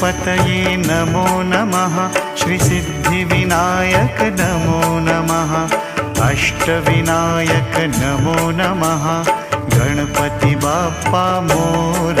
गणपतये नमो नमः श्रीसिद्धिविनायक नमो नमः अष्टविनायक नमो नमः गणपति बाप्पा मोर